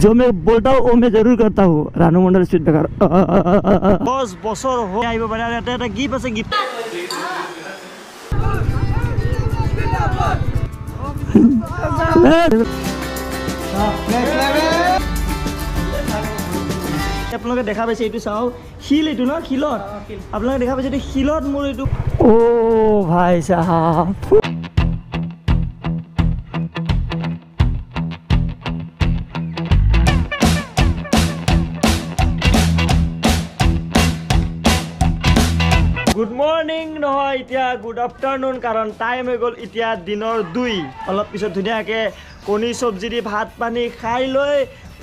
जो मैं बोलता हूँ वो मैं जरूर करता हूँ रानू मंडल स्पीड ब्रेकर দহ বছৰ হৈ আহিব পাৰে আৰু এটা এটা গিফ্ট আছে গিফ্ট আপোনালোকে দেখা পাইছে এইটো চাওক শিল এইটো ন শিলত আপোনালোকে দেখা পাইছে এইটো শিলত মোৰ এইটো অ' ভাই চাহাব নহয় এতিয়া গুড আফটাৰনুন কাৰণ টাইম হৈ গ'ল এতিয়া দিনৰ দুই। অলপ পিছত ধুনীয়াকৈ কণী চব্জি দি ভাত পানী খাই লৈ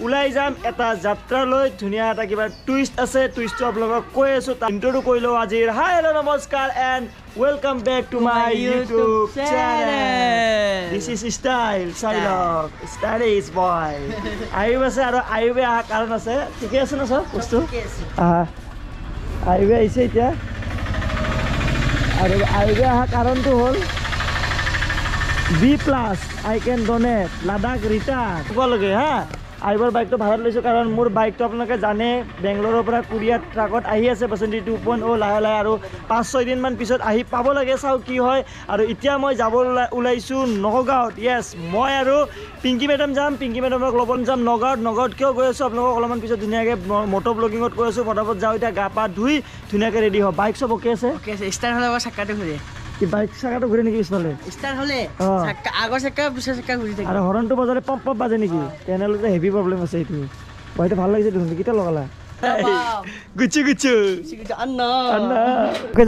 ওলাই যাম এটা যাত্ৰালৈ ধুনীয়া এটা কিবা টুইষ্ট আছে টুইষ্টটো আপোনালোকক কৈ আছোঁ ইণ্ট্ৰটো কৰি লওঁ আজিৰ। হাই হেল্ল' নমস্কাৰ and welcome back to my YouTube channel this is style চাই লওক ষ্টাইল ইজ বয় আয়ুব আছে আৰু আয়ুবে অহা কাৰণ আছে। ঠিকে আছে ন চব বস্তু? আহা। আয়ুবে আহিছে এতিয়া। আৰু আয়োগে অহা কাৰণটো হ'ল B plus I can donate Ladakh return ক'বলৈকে হা? আইবৰ বাইকটো ভাড়াত লৈছোঁ কাৰণ মোৰ বাইকটো আপোনালোকে জানে বেংগলোৰৰ পৰা কুৰিয়াৰ ট্ৰাকত আহি আছে বাচন্তি টু পইণ্ট অ' লাহে লাহে আৰু পাঁচ ছয়দিনমান পিছত আহি পাব লাগে চাওঁ কি হয়। আৰু এতিয়া মই যাব ওলাই ওলাইছোঁ নগাঁৱত য়েছ মই আৰু পিংকি মেডাম যাম পিংকি মেডামক ল'ব যাম নগাঁৱত। নগাঁৱত কিয় গৈ আছোঁ? আপোনালোকক অলপমান পিছত ধুনীয়াকৈ মটৰ ব্লগিঙত গৈ আছোঁ। ফটাফট যাওঁ এতিয়া গা পা ধুই ধুনীয়াকৈ ৰেডি হওঁ। বাইক চব অ'কে আছে? কি বাইক চাকাটো ঘূৰে নেকি পিছফালে? ষ্টাৰ্ট হ'লে। অ'। চাক্কা আগৰ চাক্কা পিছৰ চাক্কা ঘূৰি থাকে আৰু হৰণটো বজালে পপ পপ বাজে নেকি? তেনেহ'লে হেভি প্ৰব্লেম আছে এইটো। বাইটো ভাল লাগিছে দেখোন। কেতিয়া লগালা? গুচি গুচি। আন্না। আন্না।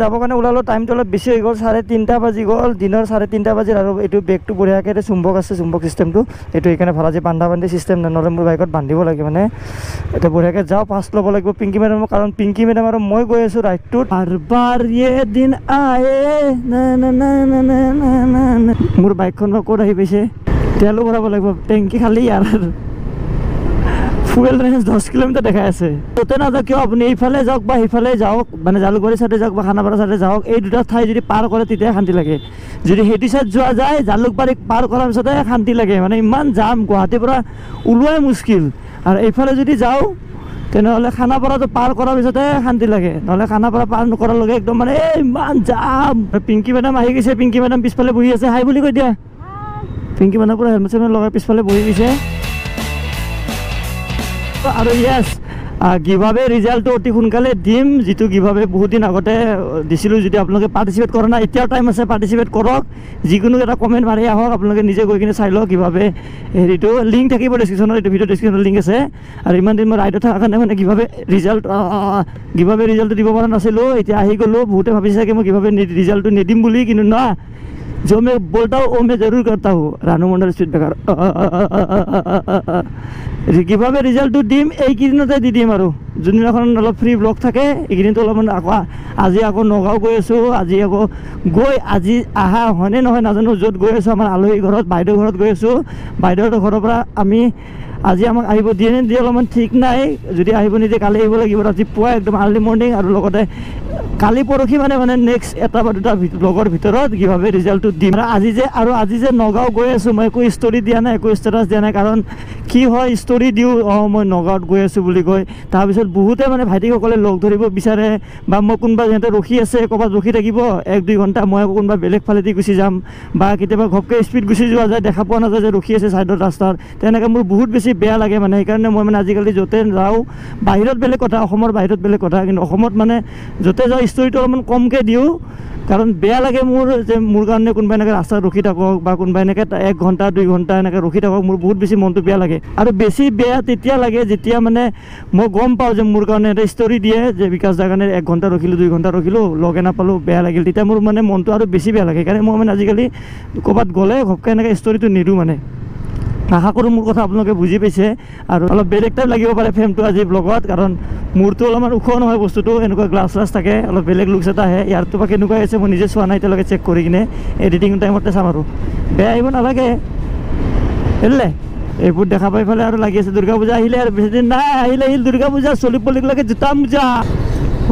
যাব কাৰণে ওলালো। টাইমটো অলপ বেছি হৈ গ'ল চাৰে তিনিটা বাজি গ'ল। দিনৰ চাৰে তিনিটা বাজিল আৰু এইটো বেগটো বঢ়িয়াকৈ এটা চুম্বক আছে চুম্বক চিষ্টেমটো এইটো সেইকাৰণে ভাল আছে বান্ধা বান্ধি চিষ্টেম নহ'লে মোৰ বাইকত বান্ধিব লাগে মানে। এতিয়া বঢ়িয়াকৈ যাওঁ ফাষ্ট ল'ব লাগিব পিংকি মেডাম কাৰণ পিংকি মেডাম আৰু মই গৈ আছোঁ ৰাইডটোত মোৰ বাইকখন মই ক'ত আহি পাইছে? তেলো ভৰাব লাগিব টেংকি খালি ইয়াৰ। ফুৱেল ৰেঞ্জ দহ কিলোমিটাৰ দেখাই আছে। য'তে নাযাওক কিয় আপুনি এইফালে যাওক বা সেইফালে যাওক মানে জালুকবাৰী চাইডে যাওক বা খানাপাৰা চাইডে যাওক এই দুটা ঠাই যদি পাৰ কৰে তেতিয়াহে শান্তি লাগে। যদি সেইটো চাইড যোৱা যায় জালুকবাৰীক পাৰ কৰাৰ পিছতে শান্তি লাগে। মানে ইমান জাম গুৱাহাটীৰ পৰা ওলোৱাই মুস্কিল। আৰু এইফালে যদি যাওঁ তেনেহ'লে খানাপাৰাটো পাৰ কৰাৰ পিছতে শান্তি লাগে। নহ'লে খানাপাৰা পাৰ নকৰাৰ লগে একদম মানে এই ইমান জাম! পিংকি মেডাম আহি গৈছে। পিংকি মেডাম পিছফালে বহি আছে। হাই বুলি কৈ দিয়া। পিংকি মেডাম পুৰা হেলমেট চেলমেট লগাই পিছফালে বহি গৈছে। আৰু য়েছ গিভাৱে ৰিজাল্টটো অতি সোনকালে দিম যিটো গিভাৱে বহুত দিন আগতে দিছিলোঁ যদি আপোনালোকে পাৰ্টিচিপেট কৰা নাই এতিয়াও টাইম আছে পাৰ্টিচিপেট কৰক। যিকোনো এটা কমেণ্ট মাৰি আহক আপোনালোকে নিজে গৈ কিনে চাই লওক গিভাৱে হেৰিটো। লিংক থাকিব ডিছক্ৰিপশ্যনত এইটো ভিডিঅ' ডিছক্ৰিপশ্যনত লিংক আছে। আৰু ইমান দিন মই ৰাইডত থকাৰ কাৰণে মানে গিভাৱে ৰিজাল্ট গিভাৱে ৰিজাল্টটো দিব পৰা নাছিলোঁ। এতিয়া আহি গ'লোঁ বহুতে ভাবিছে চাগে মই গিভাৱে ৰিজাল্টটো নিদিম বুলি কিন্তু না जो मैं बोलता हूँ वो मैं जरूर करता हूँ। रानू मंडल स्ट्रीट बेकार। কিবা ৰিজাল্ট দিম এইকেইদিনতে দি দিম আৰু যোনদিনাখন অলপ ফ্ৰী ব্লগ থাকে এইকেইদিনটো অলপমান আকৌ আজি আকৌ নগাঁও গৈ আছোঁ আজি আকৌ গৈ আজি আহা হয়নে নহয় নাজানো য'ত গৈ আছোঁ আমাৰ আলহী ঘৰত বাইদেউ ঘৰত গৈ আছোঁ। বাইদেউ ঘৰৰ পৰা আমি আজি আমাক আহিব দিয়ে নে দিয়ে অলপমান ঠিক নাই। যদি আহিব নিদিয়ে কালি আহিব লাগিব ৰাতিপুৱা একদম আৰ্লি মৰ্ণিং আৰু লগতে কালি পৰহি মানে মানে নেক্সট এটা বা দুটা ব্লগৰ ভিতৰত কিভাৱে ৰিজাল্টটো দিম। আজি যে আৰু আজি যে নগাঁও গৈ আছোঁ মই একো ষ্টৰি দিয়া নাই একো ষ্টেটাছ দিয়া নাই কাৰণ কি হয় ষ্টৰি দিওঁ অঁ মই নগাঁৱত গৈ আছোঁ বুলি কয়। তাৰপিছত বহুতে মানে ভাইটিসকলে লগ ধৰিব বিচাৰে বা মই কোনোবা সিহঁতে ৰখি আছে ক'ৰবাত ৰখি থাকিব এক দুই ঘণ্টা মই আকৌ কোনোবা বেলেগ ফালেদি গুচি যাম বা কেতিয়াবা ঘপকৈ স্পীড গুচি যোৱা যায় দেখা পোৱা নাযায় যে ৰখি আছে ছাইডত ৰাস্তাত। তেনেকৈ মোৰ বহুত বেছি বেয়া লাগে মানে সেইকাৰণে মই মানে আজিকালি য'তে যাওঁ বাহিৰত বেলেগ কথা অসমৰ বাহিৰত বেলেগ কথা কিন্তু অসমত মানে য'তে যাওঁ ষ্টৰিটো অলপমান কমকৈ দিওঁ কাৰণ বেয়া লাগে মোৰ যে মোৰ কাৰণে কোনোবা এনেকৈ ৰাস্তাত ৰখি থাকক বা কোনোবা এনেকৈ এক ঘণ্টা দুই ঘণ্টা এনেকৈ ৰখি থাকক মোৰ বহুত বেছি মনটো বেয়া লাগে। আৰু বেছি বেয়া তেতিয়া লাগে যেতিয়া মানে মই গম পাওঁ যে মোৰ কাৰণে এটা ষ্টৰি দিয়ে যে বিকাশ দাৰ কাৰণে এক ঘণ্টা ৰখিলোঁ দুই ঘণ্টা ৰখিলোঁ লগে নাপালোঁ বেয়া লাগিল তেতিয়া মোৰ মানে মনটো আৰু বেছি বেয়া লাগে। সেইকাৰণে মই মানে আজিকালি ক'ৰবাত গ'লে ঘপকৈ এনেকৈ ষ্টৰিটো নিদিওঁ মানে। আশা কৰোঁ মোৰ কথা আপোনালোকে বুজি পাইছে আৰু অলপ বেলেগ টাইপ লাগিব পাৰে ফ্ৰেমটো আজি ব্লগত কাৰণ মোৰটো অলপমান ওখ নহয় বস্তুটো এনেকুৱা গ্লাছ চ্লাছ থাকে অলপ বেলেগ লুকছ এটা আহে ইয়াৰটো বা কেনেকুৱা হৈছে মই নিজে চোৱা নাই এতিয়ালৈকে চেক কৰি কিনে এডিটিং টাইমতে চাম আৰু। বেয়া আহিব নালাগে। হেৰিলে এইবোৰ দেখা পাই পেলাই আৰু লাগি আছে দুৰ্গা পূজা আহিলে আৰু বেছিদিন নাই আহিলে আহিল দুৰ্গা পূজা চলি পলিক লাগে জোতা মোজা।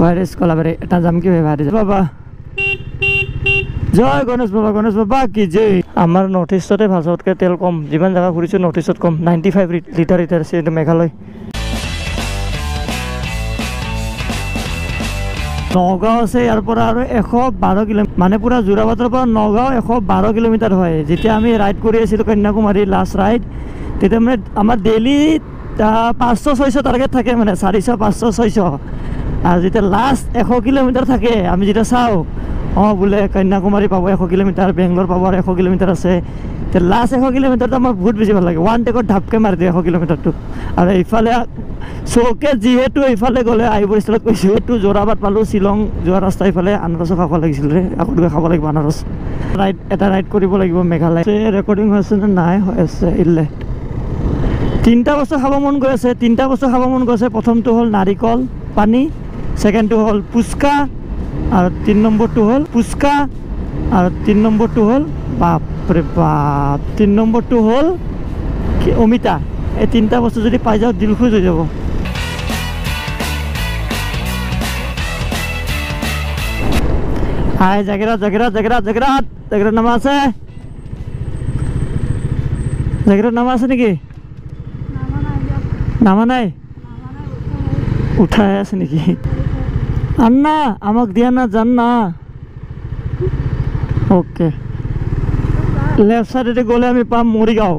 ভাইৰাছ কলাবাৰী এটা যাম কি ভাই ভাইৰাছ। বাবা জয় গণেশ বাবা গণেশ বাবা কি জয়? আমাৰ নৰ্থ ইষ্টতে ভাল চবতকৈ তেল কম। যিমান জেগা ঘূৰিছোঁ নৰ্থ ইষ্টত কম। নাইণ্টি ফাইভ লিটাৰ লিটাৰ আছে এইটো মেঘালয়। নগাঁও আছে ইয়াৰ পৰা আৰু এশ বাৰ কিলোমিটাৰ মানে পূৰা যোৰাবাটৰ পৰা নগাঁও এশ বাৰ কিলোমিটাৰ হয়। যেতিয়া আমি ৰাইড কৰি আছিলোঁ কন্যাকুমাৰী লাষ্ট ৰাইড তেতিয়া মানে আমাৰ ডেইলি পাঁচশ ছয়শ টাৰ্গেট থাকে মানে চাৰিশ পাঁচশ ছয়শ। আৰু যেতিয়া লাষ্ট এশ কিলোমিটাৰ থাকে আমি যেতিয়া চাওঁ অঁ বোলে কন্যাকুমাৰী পাব এশ কিলোমিটাৰ বেংগলোৰ পাব আৰু এশ কিলোমিটাৰ আছে। তেতিয়া লাষ্ট এশ কিলোমিটাৰটো আমাৰ বহুত বেছি ভাল লাগে। ওৱান টেকত ঢাপকৈ মাৰি দিয়ে এশ কিলোমিটাৰটো। আৰু ইফালে চৌকে যিহেতু ইফালে গ'লে আহিব ষ্টাইলত কৈছোঁ এইটো যোৰাবাট পালোঁ শ্বিলং যোৱা ৰাস্তা ইফালে আনাৰসো খাব লাগিছিল আগত গৈ খাব লাগিব আনাৰস। ৰাইড এটা ৰাইড কৰিব লাগিব মেঘালয়। ৰেকৰ্ডিং হৈ আছে নে নাই? হৈ আছে ইলে তিনিটা বস্তু খাব মন গৈ আছে তিনিটা বস্তু খাব মন গৈছে প্ৰথমটো হ'ল নাৰিকল পানী। ছেকেণ্ডটো হ'ল পুচকা আৰু তিনি নম্বৰটো হ'ল পুচকা আৰু তিনি নম্বৰটো হ'ল বাপৰে বাপ তিনি নম্বৰটো হ'ল অমিতা। এই তিনিটা বস্তু যদি পাই যাওঁ দিল খোজ হৈ যাব। হাই জাগিৰাত জাগিৰাত জাগিৰাত জাগিৰাত জাগিৰাত নামা আছে? জাগিৰাত নামা আছে নেকি? নামা নাই। উঠাই আছে নেকি? আন্না আমাক দিয়া না জান না অ'কে লেফ্ট চাইডেদি গ'লে আমি পাম মৰিগাঁও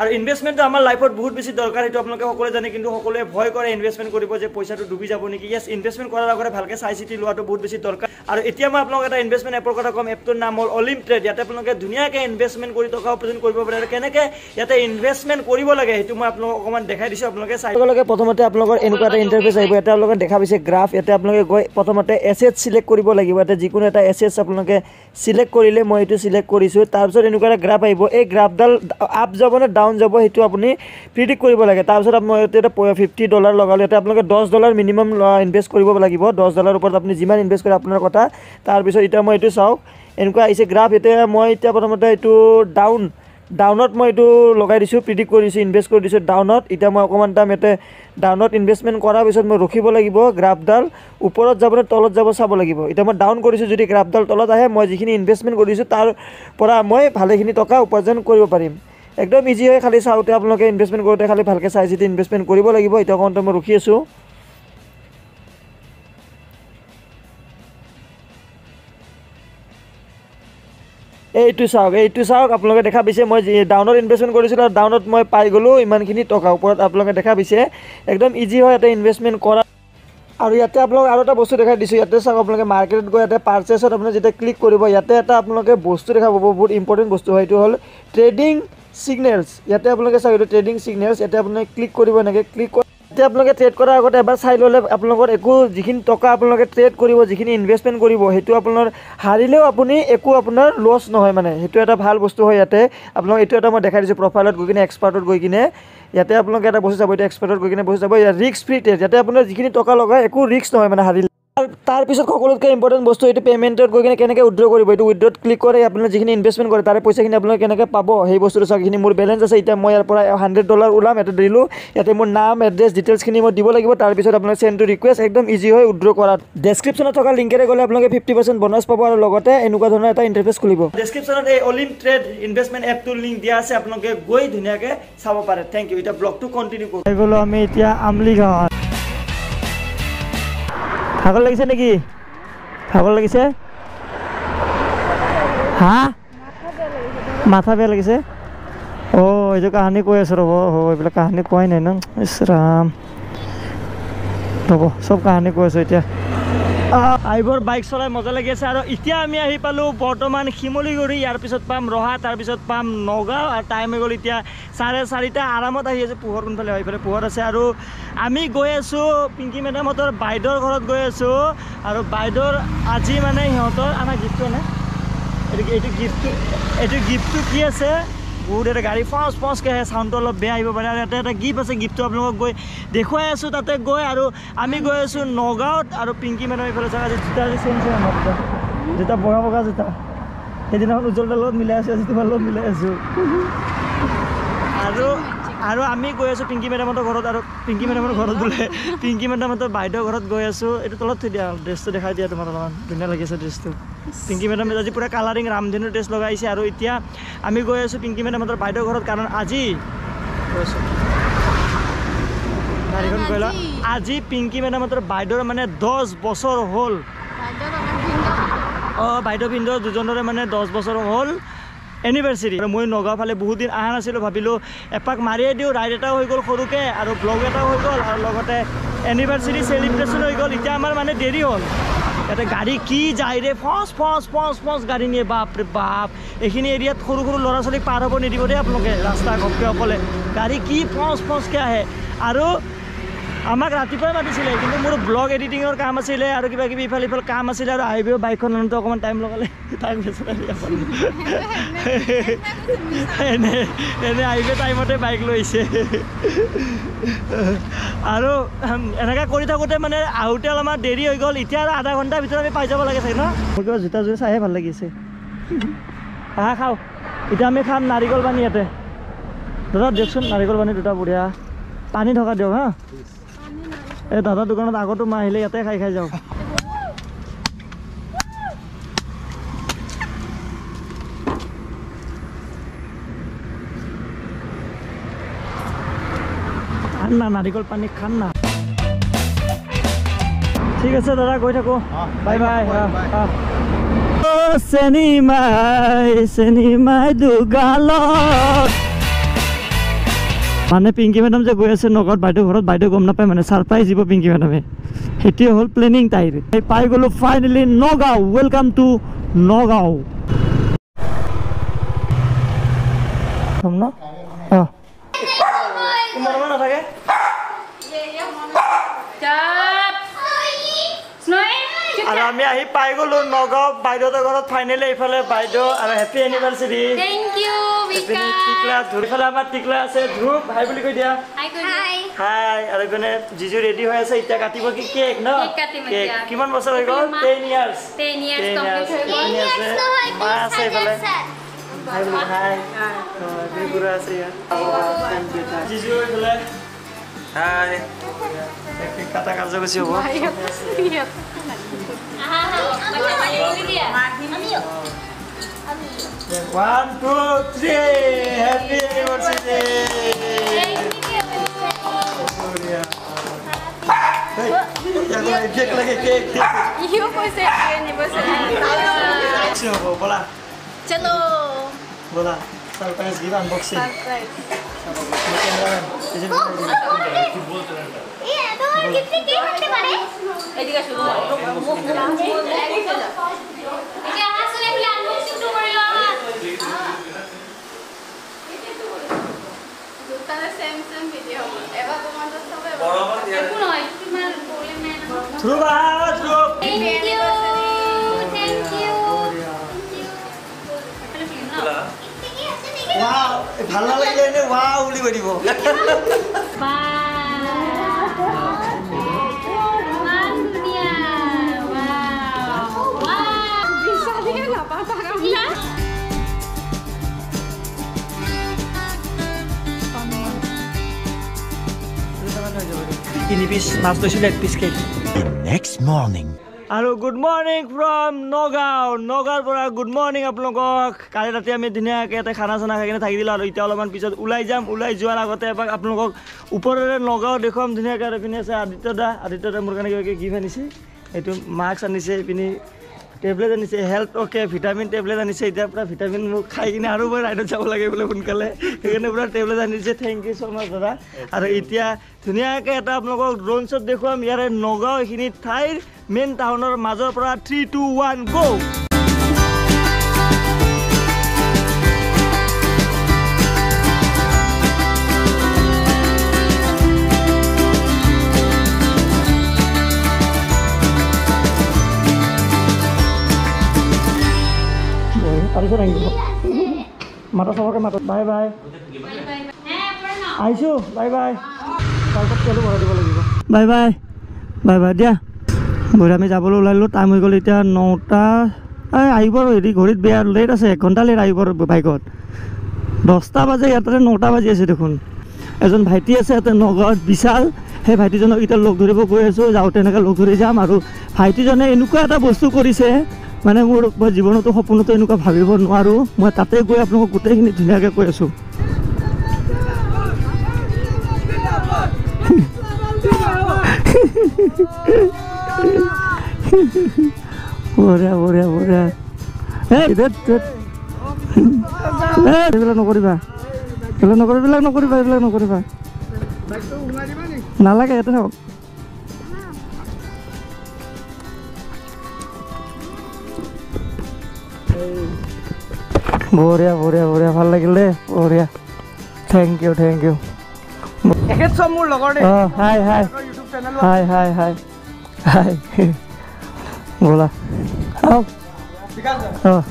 আৰু ইনভেষ্টমেণ্টটো আমাৰ লাইফত বহুত বেছি দৰকাৰ সেইটো আপোনালোকে সকলোৱে জানে কিন্তু সকলোৱে ভয় কৰে ইনভেষ্টমেণ্ট কৰিব যে পইচাটো ডুবি যাব নেকি। য়েছ ইনভেষ্টমেণ্ট কৰাৰ আগতে ভালকৈ চাই চিতি লোৱাটো বহুত বেছি দৰকাৰ। আৰু এতিয়া মই আপোনালোকক এটা ইনভেষ্টমেণ্ট এপৰ কথা ক'ম এপটোৰ নাম হ'ল অলিম ট্ৰেড ইয়াতে আপোনালোকে ধুনীয়াকৈ ইনভেষ্টমেণ্ট কৰি টকা উপাৰ্জন কৰিব পাৰে আৰু কেনেকৈ ইয়াতে ইনভেষ্টমেণ্ট কৰিব লাগে সেইটো মই আপোনালোকক অকণমান দেখাই দিছোঁ আপোনালোকে চাই লগে প্ৰথমতে আপোনালোকৰ এনেকুৱা এটা ইণ্টাৰফেচ আহিব ইয়াতে আপোনালোকে দেখা পাইছে গ্ৰাফ ইয়াতে আপোনালোকে গৈ প্ৰথমতে এছেট চিলেক্ট কৰিব লাগিব ইয়াতে যিকোনো এটা এছেটছ আপোনালোকে চিলেক্ট কৰিলে মই এইটো চিলেক্ট কৰিছোঁ। তাৰপিছত এনেকুৱা এটা গ্ৰাফ আহিব এই গ্ৰাফডাল আপ যাব নে ডাউন যাব সেইটো আপুনি প্ৰিডিক্ট কৰিব লাগে। তাৰপিছত মই এটা ফিফটি ডলাৰ লগালোঁ। ইয়াতে আপোনালোকে দহ ডলাৰ মিনিমাম ইনভেষ্ট কৰিব লাগিব। দহ ডলাৰৰ ওপৰত আপুনি যিমান ইনভেষ্ট কৰে আপোনাৰ কথা তাৰপিছত এতিয়া মই এইটো চাওক এনেকুৱা আহিছে গ্ৰাফ এতিয়া মই এতিয়া প্ৰথমতে এইটো ডাউন ডাউনত মই এইটো লগাই দিছোঁ প্ৰিডিক্ট কৰি দিছোঁ ইনভেষ্ট কৰি দিছোঁ ডাউনত এতিয়া মই অকণমান টাইম ইয়াতে ডাউনত ইনভেষ্টমেণ্ট কৰাৰ পিছত মই ৰখিব লাগিব গ্ৰাফডাল ওপৰত যাব নে তলত যাব চাব লাগিব। এতিয়া মই ডাউন কৰিছোঁ যদি গ্ৰাফডাল তলত আহে মই যিখিনি ইনভেষ্টমেণ্ট কৰিছোঁ তাৰ পৰা মই ভালেখিনি টকা উপাৰ্জন কৰিব পাৰিম। একদম ইজি হয় খালি চাওঁতে আপোনালোকে ইনভেষ্টমেণ্ট কৰোঁতে খালি ভালকৈ চাই চিতি ইনভেষ্টমেণ্ট কৰিব লাগিব এতিয়া অকণমান মই ৰখি আছোঁ। এইটো চাওক এইটো চাওক আপোনালোকে দেখা পাইছে মই যি ডাউনত ইনভেষ্টমেণ্ট কৰিছিলোঁ আৰু ডাউনত মই পাই গ'লোঁ ইমানখিনি টকা ওপৰত আপোনালোকে দেখা পাইছে। একদম ইজি হয় এটা ইনভেষ্টমেণ্ট কৰা। আৰু ইয়াতে আপোনালোক আৰু এটা বস্তু দেখাই দিছোঁ ইয়াতে চাওক আপোনালোকে মাৰ্কেটত গৈ ইয়াতে পাৰ্চেছত আপুনি যেতিয়া ক্লিক কৰিব ইয়াতে এটা আপোনালোকে বস্তু দেখা পাব বহুত ইম্পৰ্টেণ্ট বস্তু হয় এইটো হ'ল ট্ৰেডিং ছিগনেলছ ইয়াতে আপোনালোকে চাওক এইটো ট্ৰেডিং ছিগনেলছ ইয়াতে আপোনালোকে ক্লিক কৰিব এনেকৈ ক্লিক এতিয়া আপোনালোকে ট্ৰেড কৰাৰ আগতে এবাৰ চাই ল'লে আপোনালোকৰ একো যিখিনি টকা আপোনালোকে ট্ৰেড কৰিব যিখিনি ইনভেষ্টমেণ্ট কৰিব সেইটো আপোনাৰ হাৰিলেও আপুনি একো আপোনাৰ লছ নহয় মানে। সেইটো এটা ভাল বস্তু হয় ইয়াতে। আপোনালোক এইটো এটা মই দেখাই দিছোঁ প্ৰফাইলত গৈ কিনে এক্সপাৰ্টত গৈ কিনে। ইয়াতে আপোনালোকে এটা বস্তু চাব এতিয়া এক্সপাৰ্টত গৈ কিনে বস্তু চাব ইয়াত ৰিক্স ফ্ৰী ট্ৰেড ইয়াতে আপোনাৰ যিখিনি টকা লগায় একো ৰিক্স নহয় মানে হাৰিলে। তাৰপিছত সকলোতকৈ ইম্পৰ্টেণ্ট বস্তু এইটো পে'মেণ্টত গৈ কিনে কেনেকৈ উইড্ৰ কৰিব এইটো উইড্ৰত ক্লিক কৰে আপোনাৰ যিখিনি ইনভেষ্টমেণ্ট কৰে তাৰে পইচাখিনি আপোনালোকে কেনেকৈ পাব সেই বস্তুটো চাওক এইখিনি মোৰ বেলেঞ্চ আছে এতিয়া মই ইয়াৰ পৰা হাণ্ড্ৰেড ডলাৰ ওলাম ইয়াতে দিলোঁ ইয়াতে মোৰ নাম এড্ৰেছ ডিটেইলছখিনি মই দিব লাগিব তাৰপিছত আপোনালোকে চেণ্ড টু ৰিকুৱেষ্ট একদম ইজি হয় উইড্ৰ কৰাত। ডেছক্ৰিপশ্যনত থকা লিংকেৰে গ'লে আপোনালোকে ফিফটি পাৰ্চেণ্ট বনাছ পাব আৰু লগতে এনেকুৱা ধৰণৰ এটা ইণ্টাৰফেচ খুলিব। ডেছক্ৰিপশ্যনত এই অলিম ট্ৰেড ইনভেষ্টমেণ্ট এপটোৰ লিংক দিয়া আছে আপোনালোকে গৈ ধুনীয়াকৈ চাব পাৰে। থেংক ইউ এতিয়া ব্লগটো কণ্টিনিউ কৰোঁ। গ'লোঁ আমি এতিয়া আমলি গাঁৱত। ভাগৰ লাগিছে নেকি? ভাগৰ লাগিছে? হা? মাথা বেয়া লাগিছে? অঁ এইটো কাহানী কৈ আছোঁ ৰ'ব। এইবিলাক কাহানী কোৱাই নাই ন? ইছ ৰাম। ৰ'ব চব কাহানী কৈ আছোঁ এতিয়া। আইবৰ বাইক চলাই মজা লাগি আছে আৰু এতিয়া আমি আহি পালোঁ বৰ্তমান শিমলুগুৰি। ইয়াৰ পিছত পাম ৰহা তাৰপিছত পাম নগাঁও আৰু টাইম হৈ গ'ল এতিয়া চাৰে চাৰিটা আৰামত আহি আছে পোহৰ কোনফালে হয় এইফালে পোহৰ আছে আৰু আমি গৈ আছোঁ পিংকি মেডামহঁতৰ বাইদেউৰ ঘৰত গৈ আছোঁ আৰু বাইদেউৰ আজি মানে সিহঁতৰ আমাৰ গিফ্টটো নে? এইটো এইটো গিফ্টটো এইটো গিফ্টটো কি আছে? বহুত এটা গাড়ী ফচ ফচকৈ আহে চাউণ্ডটো অলপ বেয়া আহিব পাৰে। আৰু ইয়াতে এটা গিফ্ট আছে গিফ্টটো আপোনালোকক গৈ দেখুৱাই আছোঁ তাতে গৈ আৰু আমি গৈ আছোঁ নগাঁৱত আৰু পিংকি মেডাম এইফালে চাওঁ আজি জোতা চেঞ্জ হয় আমাৰ জোতা। জোতা বগা বগা জোতা। সেইদিনাখন উজ্জ্বলদাৰ লগত মিলাই আছোঁ আজি তোমাৰ লগত মিলাই আছোঁ। আৰু আৰু আমি গৈ আছোঁ পিংকি মেডামহঁতৰ ঘৰত আৰু পিংকি মেডামৰ ঘৰত বোলে পিংকি মেডামহঁতৰ বাইদেউৰ ঘৰত গৈ আছোঁ। এইটো তলত থৈ দিয়া ড্ৰেছটো দেখাই দিয়া তোমাৰ অলপমান ধুনীয়া লাগিছে ড্ৰেছটো। পিংকি মেডামে আজি পূৰা কালাৰিং ৰামধেনুৰ ড্ৰেছ লগাইছে আৰু এতিয়া আমি গৈ আছোঁ পিংকি মেডামহঁতৰ বাইদেউৰ ঘৰত কাৰণ আজি গাড়ীখন গৈ লওঁ আজি পিংকি মেডামহঁতৰ বাইদেউৰ মানে দহ বছৰ হ'ল। অঁ বাইদেউ ভিনদেউ দুজনৰে মানে দহ বছৰ হ'ল। এনিভাৰ্চাৰী আৰু মই নগাঁও ফালে বহুত দিন অহা নাছিলোঁ ভাবিলোঁ এপাক মাৰিয়ে দিওঁ ৰাইড এটাও হৈ গ'ল সৰুকৈ আৰু ব্লগ এটাও হৈ গ'ল আৰু লগতে এনিভাৰ্চাৰী চেলিব্ৰেশ্যন হৈ গ'ল। এতিয়া আমাৰ মানে দেৰি হ'ল। ইয়াতে গাড়ী কি যায় ৰে ফচ ফচ ফচ ফচ গাড়ী নিয়ে বাপৰে বাপ। এইখিনি এৰিয়াত সৰু সৰু ল'ৰা ছোৱালীক পাৰ হ'ব নিদিব দেই আপোনালোকে ৰাস্তা ঘপকৈ অকলে। গাড়ী কি ফচ ফচকৈ আহে। আৰু আমাক ৰাতিপুৱাই মাতিছিলে কিন্তু মোৰ ব্লগ এডিটিঙৰ কাম আছিলে আৰু কিবা কিবি ইফাল সিফাল কাম আছিলে আৰু আহিব বাইকখন আনোতে অকণমান টাইম লগালে তাক। এনে এনে আহিব টাইমতে বাইক লৈ আহিছে। আৰু এনেকৈ কৰি থাকোঁতে মানে আহোঁতে অলপমান দেৰি হৈ গ'ল এতিয়া আৰু আধা ঘণ্টাৰ ভিতৰত আমি পাই যাব লাগে চাগে ন? মোৰ কিবা জোতা জোৰ চাইহে ভাল লাগিছে আহা খাওঁ। এতিয়া আমি খাম নাৰিকল পানী ইয়াতে। দাদা দিয়কচোন নাৰিকল পানী দুটা বঢ়িয়া। পানী থকা দিয়ক হা? এই দাদাৰ দোকানত আগতো মই আহিলে ইয়াতে খাই খাই যাওঁ। খান না নাৰিকল পানী খান না। ঠিক আছে দাদা গৈ থাকোঁ। বাই বাই চেনি মাই চেনি মাই দুগালত। মানে পিংকি মেডাম যে গৈ আছে নগাঁৱত বাইদেউ ঘৰত বাইদেউ গম নাপায় মানে ছাৰপ্ৰাইজ দিব পিংকি মেডামে সেইটোৱে হ'ল প্লেনিং তাইৰ পাই গ'লোঁ finally Nagaon welcome to Nagaon. ন? অঁ মনে নাথাকে আৰু আমি আহি পাই গ'লো নগাঁও বাইদেউহঁতৰ ঘৰত ফাইনেলি এইফালে বাইদেউ আৰু হেপী এনিভাৰ্চাৰী Thank you, এইপিনে Vika. টিকলা ধ্ৰুৱ ইফালে আমাৰ টিকলা আছে। ধ্ৰুৱ হাই বুলি কৈ দিয়া। Hi, Hi. হাই আৰু এইপিনে জিজু ৰেডি হৈ আছে। এতিয়া কাটিব কি কেক ন? কেক। কিমান বছৰ হৈ গ'ল? Ten years Ten years Ten complete years. হৈ গ'ল। Ten years আছে। মা আছে এইফালে হাই বুলি হাই এইপিনে বুঢ়া আছে ইয়াত। জিজু এইফালে। হাই কেক কাটা কাৰ্যসূচী হ'ব। Aha, macam mana dulu dia? One two three happy anniversary cake লাগে cake You pun saya anniversary. হ'ব ব'লা Chalo. ব'লা ছাৰপ্ৰাইজ গিভ আনবক্সিং Surprise. এদিকে শুৰু এটা আসলে কি আনবক্সিং তো কৰে আহা দুটাৰে চেম চেম ভিডিঅ' হ'ব এবাৰ ধ্ৰুৱ ধ্ৰুৱ ভাল নালাগিলে এনে ৱাও বুলি কৈ দিব পিচ মাছ লৈছিলোঁ এক পিচ কেক next morning. আৰু গুড মৰ্ণিং ফ্ৰম নগাঁও। নগাঁৱৰ পৰা গুড মৰ্ণিং আপোনালোকক। কালি ৰাতি আমি ধুনীয়াকৈ ইয়াতে খানা চানা খাই কিনে থাকি দিলোঁ আৰু এতিয়া অলপমান পিছত ওলাই যাম। ওলাই যোৱাৰ আগতে এপাক আপোনালোকক ওপৰেৰে নগাঁও দেখুৱাম ধুনীয়াকৈ আৰু এইপিনে আছে আদিত্য দা। আদিত্য দা মোৰ কাৰণে কিবা কিবি গিফ্ট আনিছে। এইটো মাস্ক আনিছে এইপিনি টেবলেট আনিছে হেল্থ অ'কে ভিটামিন টেবলেট আনিছে এতিয়া পূৰা ভিটামিন মোক খাই কিনে আৰু মই ৰাইডত যাব লাগে বোলে সোনকালে। সেইকাৰণে পূৰা টেবলেট আনিছে থেংক ইউ ছ' মাছ দাদা। আৰু এতিয়া ধুনীয়াকৈ এটা আপোনালোকক ড্ৰোন শ্বট দেখুৱাম ইয়াৰে নগাঁও এইখিনি ঠাইৰ মেইন টাউনৰ মাজৰ পৰা থ্ৰী টু ওৱান গ' তাৰপিছত আহিব মাতা চবকে মাতা বাই বাই আহিছোঁ বাই বাই তেলো ভৰাই দিব লাগিব। বাই বাই বাই বাই দিয়া। ঘৰত আমি যাবলৈ ওলালোঁ টাইম হৈ গ'ল এতিয়া নটা। এই আহিব আৰু হেৰি ঘড়ীত বেয়া লেট আছে এক ঘণ্টা লেট আহিব আৰু বাইকত। দহটা বাজে ইয়াতে নটা বাজি আছে দেখোন। এজন ভাইটি আছে ইয়াতে নগাঁৱত বিশাল। সেই ভাইটিজনক এতিয়া লগ ধৰিব গৈ আছোঁ যাওঁতে এনেকৈ লগ ধৰি যাম আৰু ভাইটিজনে এনেকুৱা এটা বস্তু কৰিছে মানে মোৰ মই জীৱনতো সপোনতো এনেকুৱা ভাবিব নোৱাৰোঁ। মই তাতে গৈ আপোনালোকক গোটেইখিনি ধুনীয়াকৈ কৈ আছোঁ। বঢ়িয়া বঢ়িয়া বঢ়িয়া। এইবিলাক নকৰিবা। এইবিলাক নকৰিবা এইবিলাক নকৰিবা এইবিলাক নকৰিবা। নালাগে ইয়াতে থাকক। বঢ়িয়া বঢ়িয়া বঢ়িয়া। ভাল লাগিল দেই বঢ়িয়া। থেংক ইউ থেংক ইউ এখেত চব মোৰ লগৰ দেই। অঁ হাই হাই। ইউটিউব চেনেল হাই হাই হাই। হাই। ব'লা। আহক অঁ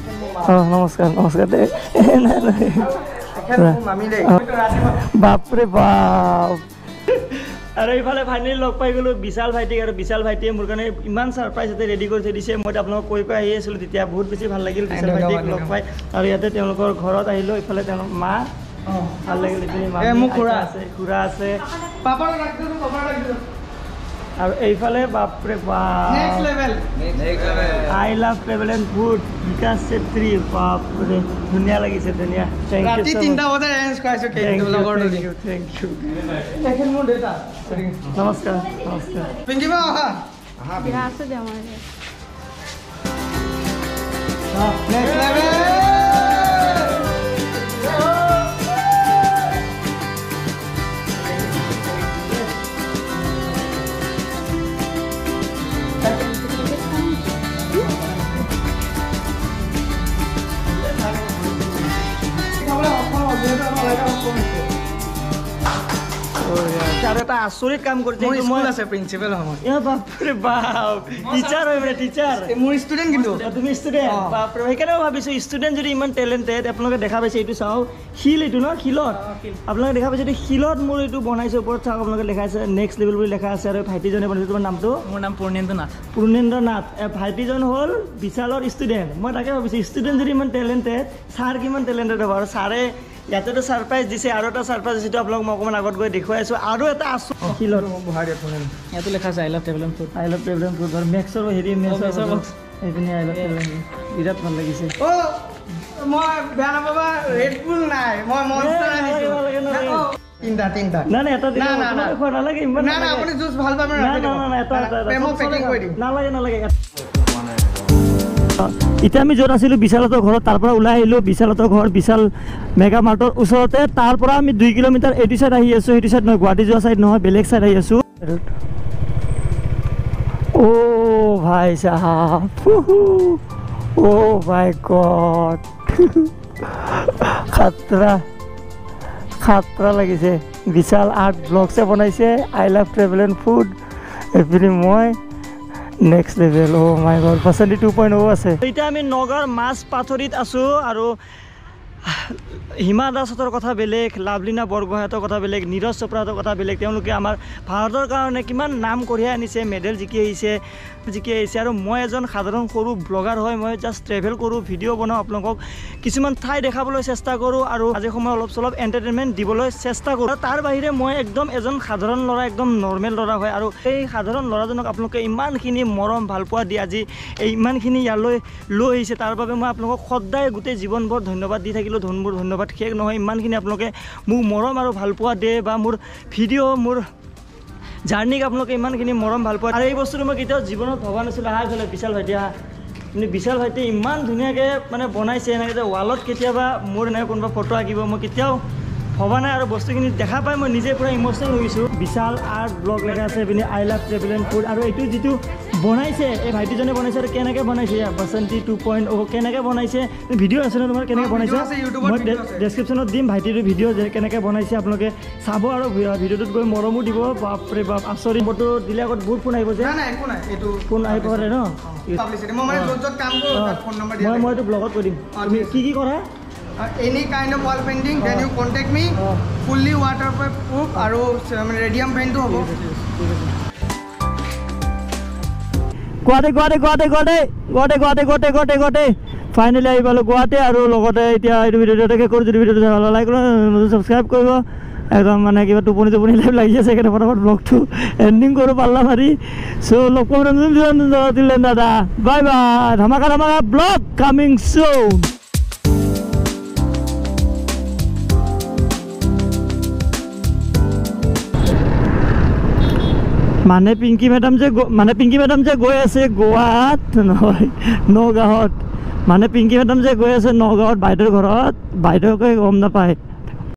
অঁ নমস্কাৰ নমস্কাৰ দেই। এ, নাই নাই এখেত মোৰ মামী দেই। বাপৰে বাপ। আৰু এইফালে ফাইনেলি লগ পাই গ'লোঁ বিশাল ভাইটিক আৰু বিশাল ভাইটিয়ে মোৰ কাৰণে ইমান ছাৰপ্ৰাইজ এটা ৰেডি কৰি থৈ দিছে মই আপোনালোকক কৈ কৈ আহি আছিলোঁ তেতিয়া বহুত বেছি ভাল লাগিল বিশাল ভাইটিক লগ। পাই। আৰু ইয়াতে তেওঁলোকৰ ঘৰত আহিলোঁ এইফালে তেওঁলোক মা ভাল লাগিল এইখিনি মা এ, মোৰ খুৰা। আছে খুৰা আছে। আৰু এইফালে বাপৰে I love travel and food Bikash Chetri বাপৰে ধুনীয়া লাগিছে ধুনীয়া। Thank you thank you thank you মোৰ দেউতা। नमस्कार नमस्कार। पिंकी हमारे আচৰিত কাম কৰিছে মোৰ স্কুল আছে প্ৰিন্সিপাল এ বাপৰে বাপ টিচাৰ হয় মানে টিচাৰ মোৰ ষ্টুডেণ্ট কিন্তু। তুমি ষ্টুডেণ্ট। বাপৰে সেইকাৰণে ভাবিছোঁ ষ্টুডেণ্ট যদি ইমান টেলেণ্টেড আপোনালোকে দেখা পাইছে এইটো চাওক শিল এইটো ন শিলত? আপোনালোকে দেখা পাইছে এইটো শিলত মোৰ এইটো বনাইছে ওপৰত চাওক আপোনালোকে দেখাইছে নেক্সট লেভেল বুলি লেখা আছে আৰু ভাইটিজনে বনাইছে তোমাৰ নামটো? মোৰ নাম পূৰ্ণেন্দু নাথ। পূৰ্ণেন্দ্ৰ নাথ ভাইটিজন হ'ল বিশালৰ ষ্টুডেণ্ট মই তাকে ভাবিছোঁ ষ্টুডেণ্ট যদি ইমান টেলেণ্টেড ছাৰ কিমান টেলেণ্টেড হ'ব আৰু ছাৰে ইয়াতেতো ছাৰপ্ৰাইজ দিছে আৰু এটা ছাৰপ্ৰাইজ দিছে সেইটো আপোনালোক মই অকণমান আগত গৈ দেখুৱাই আছোঁ আৰু এটা আছোঁ শিলত বহাই দিয়া পূৰ্ণেন্দু ইয়াতো লেখা আছে I love travel food I love travel food আৰু মেক্সৰ হেৰি মেক্সৰ। এইপিনে আই লাভ ট্ৰেভেল বিৰাট ভাল লাগিছে। মই বেয়া নাপাবা নাই। মই মনষ্টাৰ আনিছোঁ। তিনিটা তিনিটা। নাই নাই এটা না, না, না। ইমান না না। আপুনি জুচ ভাল নালাগে নালাগে। এতিয়া আমি য'ত আছিলোঁ বিশালহঁতৰ ঘৰত তাৰ পৰা ওলাই আহিলোঁ। বিশালহঁতৰ ঘৰ বিশাল মেগা মাৰ্টৰ ওচৰতে। তাৰ পৰা আমি দুই কিলোমিটাৰ এইটো চাইড আহি আছোঁ। সেইটো চাইড নহয় গুৱাহাটী যোৱা চাইড নহয় বেলেগ চাইড আহি আছোঁ। অ' ভাই চাহাব অ' গড। খাতৰা খাতৰা লাগিছে। বিশাল আৰ্ট ব্লগছে বনাইছে I love travel and food. এইপিনে মই next level oh' my god পাৰ্চেণ্টি টু পইণ্ট অ' আছে। এতিয়া আমি নগাঁৱৰ মাছ পাথৰিত আছোঁ আৰু হিমা দাসহঁতৰ কথা বেলেগ লাভলীনা বৰগোহাঁইহঁতৰ কথা বেলেগ নীৰজ চোপ্ৰাহঁতৰ কথা বেলেগ। তেওঁলোকে আমাৰ ভাৰতৰ কাৰণে কিমান নাম কঢ়িয়াই আনিছে মেডেল জিকি আহিছে জিকি আহিছে। আৰু মই এজন সাধাৰণ সৰু ব্লগাৰ হয় মই জাষ্ট ট্ৰেভেল কৰোঁ ভিডিঅ' বনাওঁ। আপোনালোকক কিছুমান ঠাই দেখাবলৈ চেষ্টা কৰোঁ আৰু আজি সময় অলপ চলপ এণ্টাৰটেইনমেণ্ট দিবলৈ চেষ্টা কৰোঁ। আৰু তাৰ বাহিৰে মই একদম এজন সাধাৰণ ল'ৰা একদম নৰ্মেল ল'ৰা হয়। আৰু এই সাধাৰণ ল'ৰাজনক আপোনালোকে ইমানখিনি মৰম ভালপোৱা দি আজি এই ইমানখিনি ইয়ালৈ লৈ আহিছে। তাৰ বাবে মই আপোনালোকক সদায় গোটেই জীৱনভৰ ধন্যবাদ দি থাকিলোঁ ধনবোৰ ধন্যবাদ। শেষ নহয় ইমানখিনি আপোনালোকে মোক মৰম আৰু ভালপোৱা দিয়ে বা মোৰ ভিডিঅ' মোৰ জাৰ্ণিক আপোনালোকে ইমানখিনি মৰম ভাল পোৱা আৰু এই বস্তুটো মই কেতিয়াও জীৱনত ভবা নাছিলোঁ। আহা এইফালে বিশাল ভাইটি আহা। কিন্তু বিশাল ভাইটি ইমান ধুনীয়াকৈ মানে বনাইছে এনেকৈ যে ৱালত কেতিয়াবা মোৰ এনেকৈ কোনোবা ফটো আঁকিব মই কেতিয়াও ভবা নাই আৰু বস্তুখিনি দেখা পাই মই নিজে পূৰা ইম'চনেল হৈ গৈছোঁ। বিশাল আৰ্ট ব্লগ লেখা আছে এইপিনে I love travel and food আৰু এইটো যিটো বনাইছে এই ভাইটিজনে বনাইছে আৰু কেনেকৈ বনাইছে বাচন্তি টু পইণ্ট অ' কেনেকৈ বনাইছে? ভিডিঅ' আছে ন তোমাৰ? কেনেকৈ বনাইছে? মই। ডেছক্ৰিপশ্যনত দিম ভাইটিটোৰ ভিডিঅ' যে কেনেকৈ বনাইছে আপোনালোকে চাব আৰু ভিডিঅ'টোত গৈ মৰমো দিব। বাপৰে বাপ আচৰিত ফটো দিলে আগত বহুত ফোন আহিব যে। ফোন আহিব পাৰে ন? মই মানে য'ত য'ত কাম কৰোঁ তাত ফোন নম্বৰ দিয়া মই মই এইটো ব্লগত কৈ দিম। তুমি। কি কি কৰা? Any kind of wall painting then you contact me. Fully waterproof আৰু মানে ৰেডিয়াম পেইণ্টটো হ'ব গুৱাহাটী গুৱাহাটী গুৱাহাটী গুৱাহাটী গুৱাহাটী গুৱাহাটী গুৱাহাটী গুৱাহাটী ফাইনেলি আহি পালোঁ গুৱাহাটী আৰু লগতে এতিয়া এইটো ভিডিঅ'টো কৰোঁ যদি ভিডিঅ'টো ভাল লাইক কৰিব ছাবস্ক্ৰাইব কৰিব একদম মানে কিবা টোপনি টোপনি টাইপ লাগি আছে সেইকাৰণে ফটাফট ব্লগটো এণ্ডিং কৰোঁ পাল্লা মাৰি চ' লগ পাম দাদা বাই বাই ধামাকা ধামাকা ব্লগ কামিং চুন মানে পিংকি মেডাম যে মানে পিংকি মেডাম যে গৈ আছে গোৱাত নহয় নগাঁৱত। মানে পিংকি মেডাম যে গৈ আছে নগাঁৱত বাইদেউৰ ঘৰত বাইদেউকে গম নাপায়।